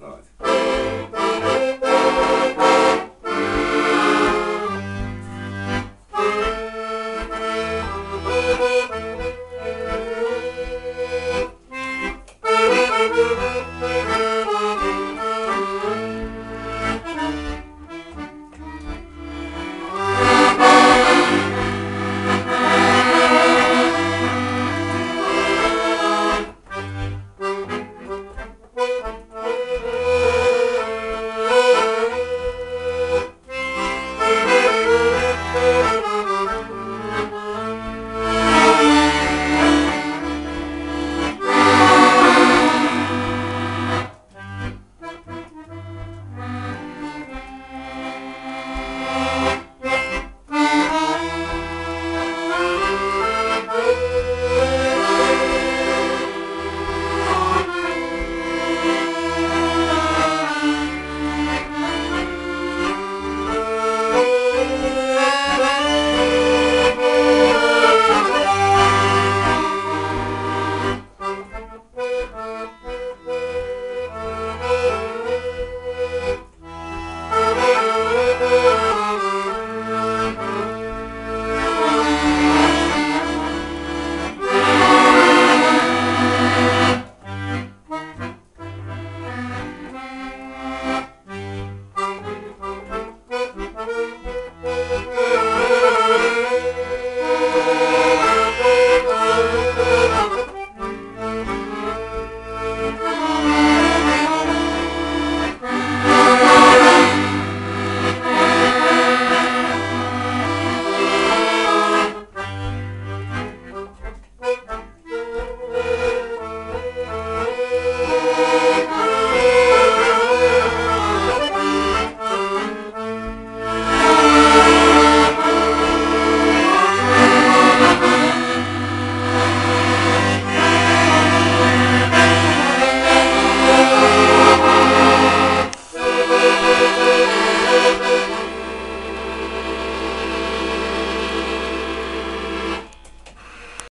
Right.